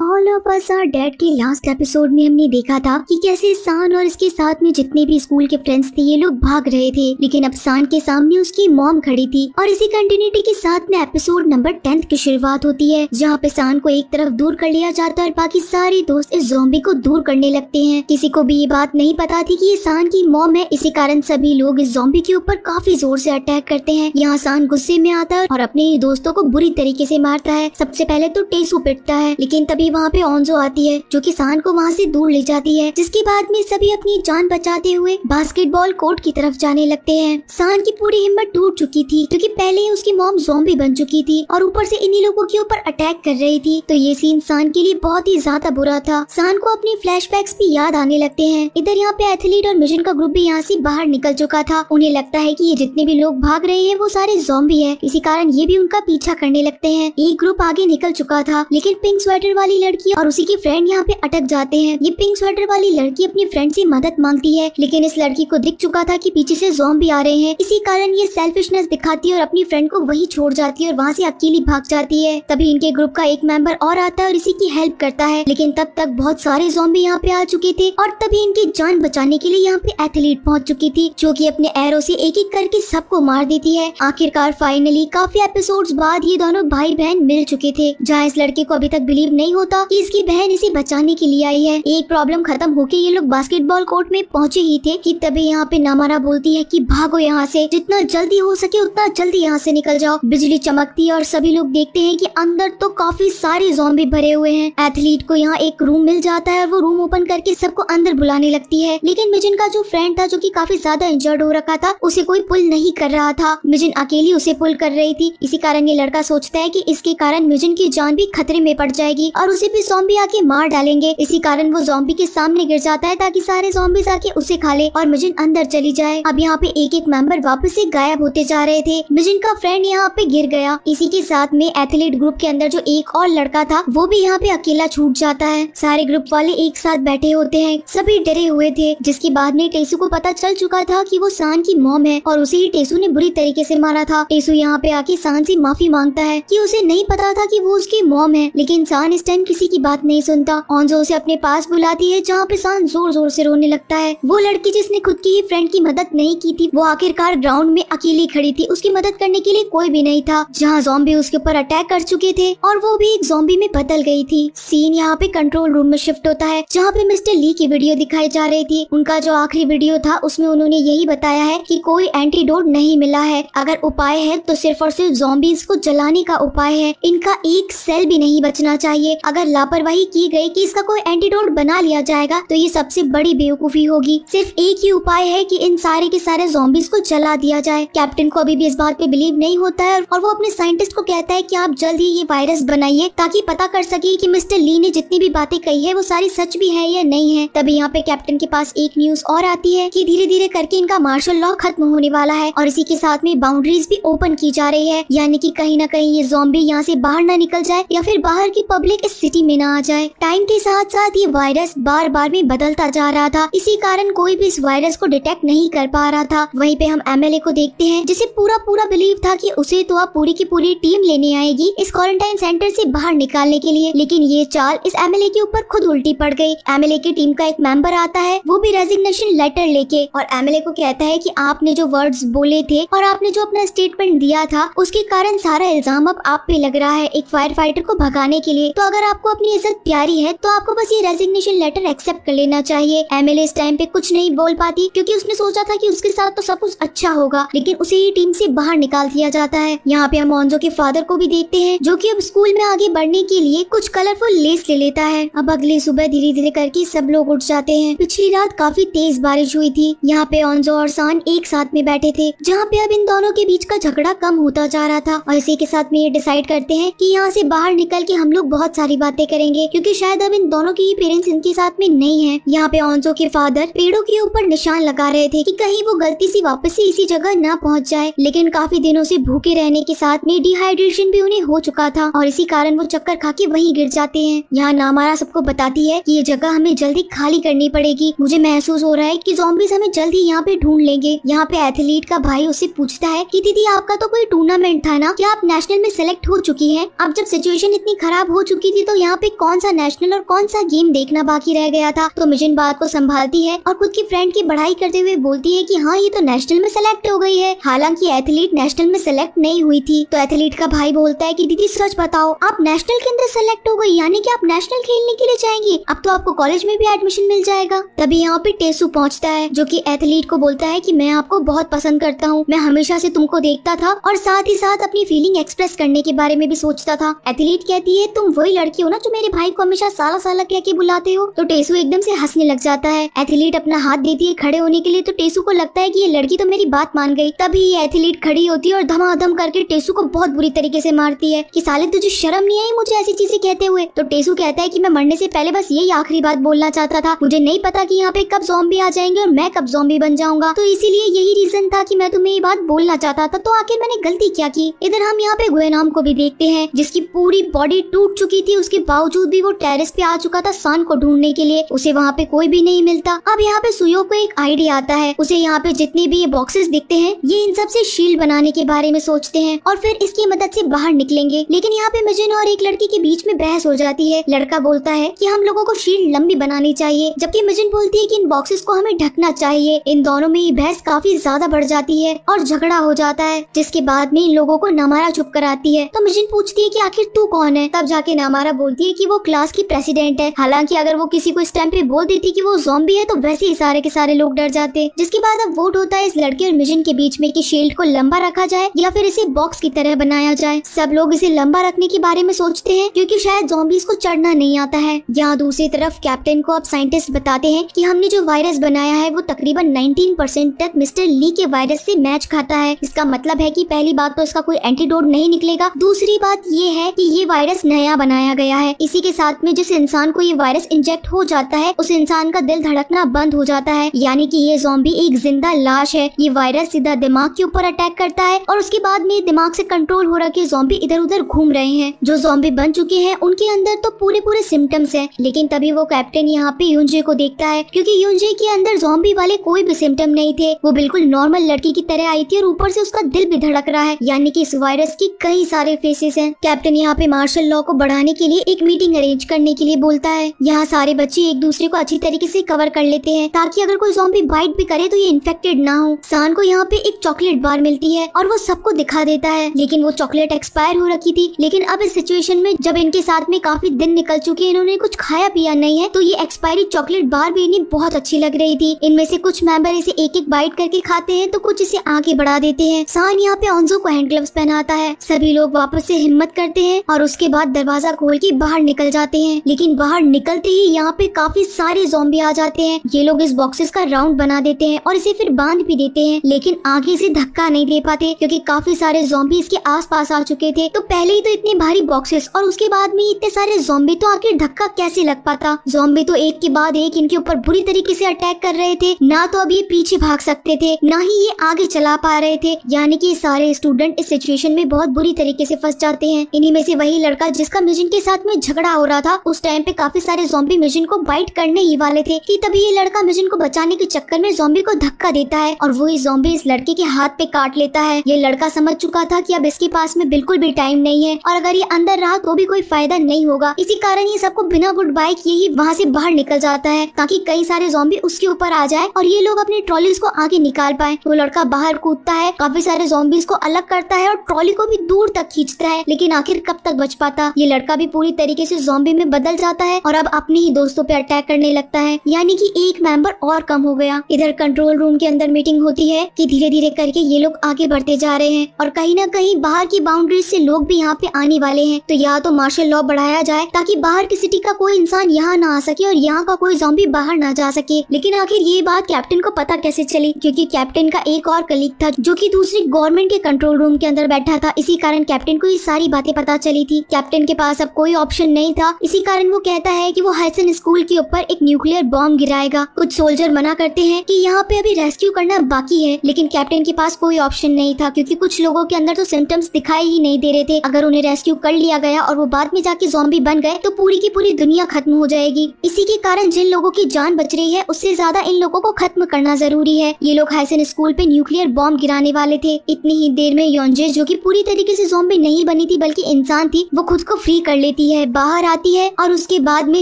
All of us are dead के last episode में हमने देखा था कि कैसे सान और इसके साथ में जितने भी स्कूल के फ्रेंड्स थे, ये लोग भाग रहे थे। लेकिन अब सान के सामने उसकी मॉम खड़ी थी और इसी कंटिन्यूटी के साथ में एपिसोड नंबर टेंथ की शुरुआत होती है, जहाँ पे सान को एक तरफ़ दूर कर लिया जाता है और बाकी सारे दोस्त इस जोम्बी को दूर करने लगते हैं। किसी को भी ये बात नहीं पता थी की ये सान की मॉम है। इसी कारण सभी लोग इस जोम्बी के ऊपर काफ़ी ज़ोर से अटैक करते हैं। यहाँ सान गुस्से में आता है और अपने दोस्तों को बुरी तरीके से मारता है। सबसे पहले तो टेसू पिटता है, लेकिन तभी वहाँ पे ऑनजो आती है, जो किसान को वहाँ से दूर ले जाती है, जिसके बाद में सभी अपनी जान बचाते हुए बास्केटबॉल कोर्ट की तरफ़ जाने लगते हैं। सान की पूरी हिम्मत टूट चुकी थी क्योंकि पहले ही उसकी मॉम जोम्बी बन चुकी थी और ऊपर से इन्हीं लोगों के ऊपर अटैक कर रही थी। तो ये सीन सान के लिए बहुत ही ज़्यादा बुरा था। सान को अपने फ्लैशबैक्स भी याद आने लगते हैं। इधर यहाँ पे एथलीट और मिशन का ग्रुप भी यहाँ से बाहर निकल चुका था। उन्हें लगता है कि ये जितने भी लोग भाग रहे हैं, वो सारे जोम्बी है। इसी कारण ये भी उनका पीछा करने लगते हैं। एक ग्रुप आगे निकल चुका था, लेकिन पिंक स्वेटर वाली लड़की और उसी की फ्रेंड यहाँ पे अटक जाते हैं। ये पिंक स्वेटर वाली लड़की अपनी फ्रेंड से मदद मांगती है, लेकिन इस लड़की को दिख चुका था कि पीछे से जोम्बी आ रहे हैं। इसी कारण ये सेल्फिशनेस दिखाती है और अपनी फ्रेंड को वही छोड़ जाती है और वहाँ से अकेली भाग जाती है। तभी इनके ग्रुप का एक मेंबर और आता है और इसी की हेल्प करता है। लेकिन तब तक बहुत सारे जोम्बी यहाँ पे आ चुके थे और तभी इनकी जान बचाने के लिए यहाँ पे एथलीट पहुँच चुकी थी, जो की अपने एरो से एक एक करके सबको मार देती है। आखिरकार फाइनली काफ़ी एपिसोड बाद ये दोनों भाई बहन मिल चुके थे, जहाँ इस लड़के को अभी तक बिलीव नहीं होता। की इसकी बहन इसे बचाने के लिए आई है। एक प्रॉब्लम खत्म होके ये लोग बास्केटबॉल कोर्ट में पहुँचे ही थे कि तभी यहाँ पे नामारा बोलती है कि भागो यहाँ से। जितना जल्दी हो सके उतना जल्दी यहाँ से निकल जाओ। बिजली चमकती है और सभी लोग देखते हैं कि अंदर तो काफ़ी सारे जोम्बी भरे हुए हैं। एथलीट को यहाँ एक रूम मिल जाता है। और वो रूम ओपन करके सबको अंदर बुलाने लगती है। लेकिन मिजिन का जो फ्रेंड था जो की काफ़ी ज़्यादा इंजर्ड हो रखा था, उसे कोई पुल नहीं कर रहा था। मिजिन अकेली उसे पुल कर रही थी। इसी कारण ये लड़का सोचता है की इसके कारण मिजिन की जान भी खतरे में पड़ जाएगी और उसे भी जोम्बी आके मार डालेंगे। इसी कारण वो जोम्बी के सामने गिर जाता है ताकि सारे जोम्बीज आके उसे खा ले और मिजिन अंदर चली जाए। अब यहाँ पे एक एक मेंबर वापस से गायब होते जा रहे थे। मिजिन का फ्रेंड यहाँ पे गिर गया। इसी के साथ में एथलीट ग्रुप के अंदर जो एक और लड़का था, वो भी यहाँ पे अकेला छूट जाता है। सारे ग्रुप वाले एक साथ बैठे होते हैं। सभी डरे हुए थे, जिसके बाद में टेसू को पता चल चुका था कि वो सान की मॉम है और उसे ही टेसू ने बुरी तरीके से मारा था। टेसू यहाँ पे आके सान से माफ़ी माँगता है कि उसे नहीं पता था कि वो उसकी मॉम है, लेकिन सान इस टाइम किसी की बात नहीं सुनता। ऑनजो उसे अपने पास बुलाती है, जहाँ पे सान ज़ोर ज़ोर से रोने लगता है। वो लड़की जिसने खुद की ही फ्रेंड की मदद नहीं की थी, वो आखिरकार ग्राउंड में अकेली खड़ी थी। उसकी मदद करने के लिए कोई भी नहीं था, जहाँ जोम्बी उसके ऊपर अटैक कर चुके थे, और वो भी एक जोम्बी में बदल गई थी। सीन यहाँ पे कंट्रोल रूम में शिफ्ट होता है, जहाँ पे मिस्टर ली की वीडियो दिखाई जा रही थी। उनका जो आखिरी वीडियो था, उसमें उन्होंने यही बताया है कि कोई एंटीडोट नहीं मिला है। अगर उपाय है तो सिर्फ़ और सिर्फ़ जोम्बीज को जलाने का उपाय है। इनका एक सेल भी नहीं बचना चाहिए। अगर लापरवाही की गई कि इसका कोई एंटीडोट बना लिया जाएगा तो ये सबसे बड़ी बेवकूफ़ी होगी। सिर्फ़ एक ही उपाय है कि इन सारे के सारे जोम्बिस को जला दिया जाए। कैप्टन को अभी भी इस बात पे बिलीव नहीं होता है और वो अपने साइंटिस्ट को कहता है कि आप जल्द ही ये वायरस बनाइए, ताकि पता कर सके कि मिस्टर ली ने जितनी भी बातें कही है, वो सारी सच भी है या नहीं है। तभी यहाँ पे कैप्टन के पास एक न्यूज़ और आती है की धीरे धीरे करके इनका मार्शल लॉ खत्म होने वाला है और इसी के साथ में बाउंड्रीज भी ओपन की जा रही है। यानी की कहीं ना कहीं ये जोम्बी यहाँ से बाहर ना निकल जाए या फिर बाहर की पब्लिक इस सिटी में न आ जाए। टाइम के साथ साथ ये वायरस बार बार में बदलता जा रहा था। इसी कारण कोई भी इस वायरस को डिटेक्ट नहीं कर पा रहा था। वहीं पे हम एमएलए को देखते हैं, जिसे पूरा पूरा बिलीव था कि उसे तो अब पूरी की पूरी टीम लेने आएगी इस क्वारंटाइन सेंटर से बाहर निकालने के लिए। लेकिन ये चाल इस एमएलए के ऊपर खुद उल्टी पड़ गई। एमएलए की टीम का एक मेंबर आता है, वो भी रेजिग्नेशन लेटर लेके। और एमएलए को कहता है कि आपने जो वर्ड्स बोले थे और आपने जो अपना स्टेटमेंट दिया था, उसके कारण सारा इल्ज़ाम अब आप पे लग रहा है एक फायर फाइटर को भगाने के लिए। तो अगर आपको अपनी इज़्ज़त प्यारी है तो आपको बस ये रेजिग्नेशन लेटर एक्सेप्ट कर लेना चाहिए। एमएलए इस टाइम पे कुछ नहीं बोल पाती, क्योंकि उसने सोचा था कि उसके साथ तो सब कुछ अच्छा होगा, लेकिन उसे ही टीम से बाहर निकाल दिया जाता है। यहाँ पे हम मोन्जो के फादर को भी देखते हैं, जो कि अब स्कूल में आगे बढ़ने के लिए कुछ कलरफुल लेस ले लेता है। अब अगले सुबह धीरे धीरे करके सब लोग उठ जाते हैं। पिछली रात काफ़ी तेज बारिश हुई थी। यहाँ पे ऑनजो और सान एक साथ में बैठे थे, जहाँ पे अब इन दोनों के बीच का झगड़ा कम होता जा रहा था। और इसी के साथ में ये डिसाइड करते हैं कि यहाँ से बाहर निकल के हम लोग बहुत सारी बातें करेंगे, क्योंकि शायद अब इन दोनों के ही पेरेंट्स इनके साथ में नहीं है। यहाँ पे ऑनजो के फादर पेड़ों के ऊपर निशान लगा रहे थे कि कहीं वो गलती से वापस से इसी जगह न पहुँच जाए। लेकिन काफ़ी दिनों से भूखे रहने के साथ में डिहाइड्रेशन भी उन्हें हो चुका था, और इसी कारण वो चक्कर खा के वहीं गिर जाते हैं। यहाँ नामारा सबको बताती है कि ये जगह हमें जल्दी खाली करनी पड़ेगी। मुझे महसूस हो रहा है कि zombies हमें जल्द ही यहाँ पे ढूंढ लेंगे। यहाँ पे एथलीट का भाई उससे पूछता है कि, दीदी, आपका तो कोई टूर्नामेंट था ना? क्या आप नेशनल में सेलेक्ट हो चुकी है? अब जब सिचुएशन इतनी खराब हो चुकी थी तो यहाँ पे कौन सा नेशनल और कौन सा गेम देखना बाकी रह गया था? तो मिजन बात को संभालती है और खुद की फ्रेंड की बढ़ाई करते हुए बोलती है की हाँ ये तो नेशनल में सेलेक्ट हो गई है। हालाँकि एथलीट नेशनल में सेलेक्ट नहीं हुई थी। तो एथलीट का भाई बोलता है की, दीदी, सच बताओ, आप नेशनल के अंदर सेलेक्ट हो गई? यानी कि आप नेशनल खेलने के लिए जाएँगी? अब तो आपको कॉलेज में भी एडमिशन मिल जाएगा। तभी यहाँ पे टेसू पहुँचता है, जो की एथलीट को बोलता है की, मैं आपको बहुत पसंद करता हूँ। मैं हमेशा से तुमको देखता था और साथ ही साथ अपनी फीलिंग एक्सप्रेस करने के बारे में भी सोचता था। एथलीट कहती है, तुम वही लड़की हो ना जो मेरे भाई को हमेशा साला साला कह के बुलाते हो? तो टेसू एकदम से हंसने लग जाता है। एथलीट अपना हाथ देती है खड़े होने के लिए तो टेसू को लगता है कि ये लड़की तो मेरी बात मान गई। तभी ये एथलीट खड़ी होती है और धमाधम करके टेसू को बहुत बुरी तरीके से मारती है कि साले, तुझे शर्म नहीं आई मुझे ऐसी चीज़ें कहते हुए? तो टेसू कहता है कि मैं मरने से पहले बस यही आखिरी बात बोलना चाहता था। मुझे नहीं पता कि यहाँ पे कब जॉम्बी आ जाएँगे और मैं कब जॉम्बी बन जाऊँगा। तो इसीलिए यही रीजन था कि मैं तुम्हें ये बात बोलना चाहता था। तो आखिर मैंने गलती क्या की? इधर हम यहाँ पे गुएनाम को भी देखते हैं, जिसकी पूरी बॉडी टूट चुकी थी उसके बावजूद भी वो टेरिस पे आ चुका था सान को ढूँढने के लिए। उसे वहाँ पे कोई भी नहीं मिलता। अब यहाँ पे सुयो को एक आइडिया आता है। उसे यहाँ पे जितने भी ये बॉक्सेस दिखते हैं, ये इन सबसे शील्ड बनाने के बारे में सोचते हैं और फिर इसकी मदद से बाहर निकलेंगे। लेकिन यहाँ पे मिजन और एक लड़की के बीच में बहस हो जाती है। लड़का बोलता है कि हम लोगों को शील्ड लंबी बनानी चाहिए, जबकि मिजन बोलती है कि इन बॉक्सेस को हमें ढकना चाहिए। इन दोनों में ये बहस काफ़ी ज़्यादा बढ़ जाती है और झगड़ा हो जाता है, जिसके बाद में इन लोगों को नमारा चुप कराती है। तो मिजन पूछती है कि आखिर तू कौन है? तब जाके नमारा बोलती है कि वो क्लास की प्रेसिडेंट है। हालाँकि अगर वो किसी को इस टाइम पे बोल देती कि वो जॉम्बी है तो वैसे ही सारे के सारे लोग डर जाते जिसके बाद अब वोट होता है इस लड़के और मिजन के बीच में कि शील्ड को लंबा रखा जाए या फिर इसे बॉक्स की तरह बनाया जाए। सब लोग इसे लंबा रखने के बारे में सोचते हैं, क्योंकि शायद जॉम्बीज को चढ़ना नहीं आता है। यहाँ दूसरी तरफ़ कैप्टन को अब साइंटिस्ट बताते हैं कि हमने जो वायरस बनाया है, वो तकरीबन 19 परसेंट तक मिस्टर ली के वायरस से मैच खाता है। इसका मतलब है कि पहली बात तो इसका कोई एंटीडोट नहीं निकलेगा। दूसरी बात ये है कि ये वायरस नया बनाया गया है। इसी के साथ में जिस इंसान को ये वायरस इंजेक्ट हो जाता है, उस इंसान का दिल धड़कना बंद हो जाता है। यानी कि ये जोम्बी एक ज़िंदा लाश है। ये वायरस सीधा दिमाग के ऊपर अटैक करता है और उसके बाद में दिमाग से कंट्रोल हो रखे जोम्बी इधर उधर घूम रहे हैं। जो जोम्बी बन चुके हैं, उनके अंदर तो पूरे पूरे सिम्टम्स है। लेकिन तभी वो कैप्टन यहाँ पे यूंजे को देखता है, क्योंकि यूंजे के अंदर जोम्बी वाले कोई भी सिम्टम नहीं थे। वो बिल्कुल नॉर्मल लड़की की तरह आई थी और ऊपर से उसका दिल भी धड़क रहा है। यानी कि इस वायरस की कई सारे फेसेस हैं। कैप्टन यहाँ पे मार्शल लॉ को बढ़ाने के लिए एक मीटिंग अरेंज करने के लिए बोलता है। यहाँ सारे बच्चे एक दूसरे को अच्छी तरीके से कवर कर लेते हैं, ताकि अगर कोई जॉम्बी बाइट भी करे तो ये इन्फेक्टेड ना हो। सान को यहाँ पे एक चॉकलेट बार मिलती है और वो सबको दिखा देता है। लेकिन वो चॉकलेट एक्सपायर हो रखी थी। लेकिन अब इस सिचुएशन में जब इनके साथ में काफ़ी दिन निकल चुके हैं, इन्होंने कुछ खाया पिया नहीं है तो ये एक्सपायरी चॉकलेट बार भी इन्हें बहुत अच्छी लग रही थी। इनमें से कुछ मेंबर इसे एक एक बाइट करके खाते हैं तो कुछ इसे आगे बढ़ा देते हैं। सान यहाँ पे ऑन्जो को हैंड ग्लव्स पहनाता है। सभी लोग वापस से हिम्मत करते हैं और उसके बाद दरवाज़ा खोल के बाहर निकल जाते हैं। लेकिन बाहर निकलते ही यहाँ पे काफ़ी सारे जोम्बी आ जाते हैं। ये लोग इस बॉक्सेस का राउंड बना देते हैं और इसे फिर बाँध भी देते हैं। लेकिन आगे से धक्का नहीं दे पाते क्योंकि काफ़ी सारे जोम्बी इसके आस पास आ चुके थे। तो पहले ही तो इतने भारी बॉक्सेस और उसके बाद में इतने सारे जोम्बी तो आखिर धक्का कैसे लग पाता? जोम्बी तो एक के बाद एक इनके ऊपर बुरी तरीके से अटैक कर रहे थे। ना तो अब ये पीछे भाग सकते थे, ना ही ये आगे चला पा रहे थे। यानी कि सारे स्टूडेंट इस सिचुएशन में बहुत बुरी तरीके से फंस जाते हैं। इन्हीं में से वही लड़का जिसका मिजन के साथ में झगड़ा हो रहा था। उस टाइम पे काफ़ी सारे जोम्बी मिजन को बाइट करने ही वाले थे। कि तभी ये लड़का मिजन को बचाने के चक्कर में जोम्बी को धक्का देता है और वो इस जोम्बी इस लड़के के हाथ पे काट लेता है। ये लड़का समझ चुका था कि अब इसके पास में बिल्कुल भी टाइम नहीं है और अगर ये अंदर रहा तो भी कोई फ़ायदा नहीं होगा। इसी कारण ये सबको बिना गुड बाय किए ही वहाँ से बाहर निकल जाता है ताकि कई सारे जोम्बी उसके ऊपर आ जाए और ये लोग अपनी ट्रॉलीज को आगे निकाल पाए। वो लड़का बाहर कूदता है, काफ़ी सारे जोम्बीज को अलग करता है और ट्रॉली को भी दूर तक खींचता है। लेकिन आखिर कब तक बच पाता? ये लड़का भी पूरी तरीके से जोम्बी में बदल जाता है और अब अपने ही दोस्तों पे अटैक करने लगता है। यानी कि एक मेंबर और कम हो गया। इधर कंट्रोल रूम के अंदर मीटिंग होती है कि धीरे धीरे करके ये लोग आगे बढ़ते जा रहे हैं और कहीं ना कहीं बाहर की बाउंड्रीज से लोग भी यहाँ पे आने वाले हैं। तो या तो मार्शल लॉ बढ़ाया जाए ताकि बाहर की सिटी का कोई इंसान यहाँ ना आ सके और यहाँ का कोई जॉम्बी बाहर ना जा सके। लेकिन आखिर ये बात कैप्टन को पता कैसे चली? क्योंकि कैप्टन का एक और कलीग था जो कि दूसरी गवर्नमेंट के कंट्रोल रूम के अंदर बैठा था। इसी कारण कैप्टन को ये सारी बातें पता चली थी। कैप्टन के पास अब कोई ऑप्शन नहीं था। इसी कारण वो कहता है कि वो हाइसन स्कूल के ऊपर एक न्यूक्लियर बॉम्ब गिराएगा। कुछ सोल्जर मना करते हैं कि यहाँ पे अभी रेस्क्यू करना बाकी है, लेकिन कैप्टन के पास कोई ऑप्शन नहीं था, क्योंकि कुछ लोगों के अंदर तो सिम्टम्स दिखाई ही नहीं दे रहे थे। अगर उन्हें रेस्क्यू कर लिया गया और वो बाद में जाके जॉम्बी बन गए तो पूरी की पूरी दुनिया खत्म हो जाएगी। इसी के कारण जिन लोगों की जान बच रही है, उससे ज़्यादा इन लोगों को खत्म करना ज़रूरी है। ये लोग हाइसन स्कूल पे न्यूक्लियर बॉम्ब गिराने वाले थे। इतनी ही देर में योंजे जो कि पूरी तरीके से जोम्बी नहीं बनी थी, बल्कि इंसान थी, वो खुद को फ्री कर लेती लेती है, बाहर आती है और उसके बाद में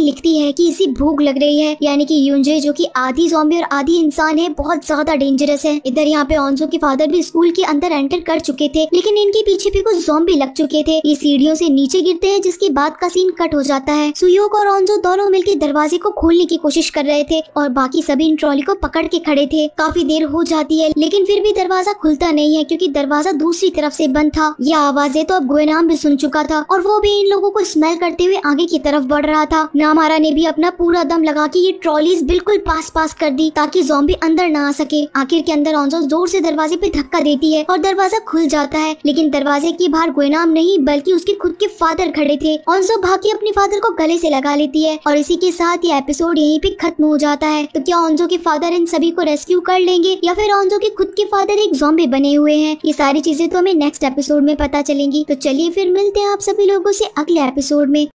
लिखती है कि इसी भूख लग रही है। यानी कि यूंजे जो कि आधी जॉम्बी और आधी इंसान है, बहुत ज़्यादा डेंजरस है। इधर यहाँ पे ऑनजो के फादर भी स्कूल के अंदर एंटर कर चुके थे, लेकिन इनके पीछे भी कुछ जॉम्बी लग चुके थे। ये सीढ़ियों से नीचे गिरते हैं, जिसके बाद का सीन कट हो जाता है। सुयोग और ऑनजो दोनों मिलकर दरवाजे को खोलने की कोशिश कर रहे थे और बाकी सभी इन ट्रॉली को पकड़ के खड़े थे। काफ़ी देर हो जाती है, लेकिन फिर भी दरवाज़ा खुलता नहीं है, क्योंकि दरवाज़ा दूसरी तरफ़ से बंद था। यह आवाज़ें तो अब गोयनाम भी सुन चुका था और वो भी इन लोगों को स्मेल करते हुए आगे की तरफ़ बढ़ रहा था। नामारा ने भी अपना पूरा दम लगा के ये ट्रॉलीज बिल्कुल पास पास कर दी ताकि जॉम्बी अंदर ना आ सके। आखिर के अंदर ऑनजो ज़ोर से दरवाजे पे धक्का देती है और दरवाज़ा खुल जाता है। लेकिन दरवाजे के बाहर गोयनाम नहीं, बल्कि उसके खुद के फादर खड़े थे। ऑनजो भाग अपने फादर को गले से लगा लेती है और इसी के साथ ये एपिसोड यहीं पे खत्म हो जाता है। तो क्या ऑनजो के फादर इन सभी को रेस्क्यू कर लेंगे या फिर ऑनजो के खुद के फादर एक जॉम्बी बने हुए हैं? ये सारी चीज़ें तो हमें नेक्स्ट एपिसोड में पता चलेंगी। तो चलिए फिर मिलते हैं आप सभी लोगों से अगले एपिसोड में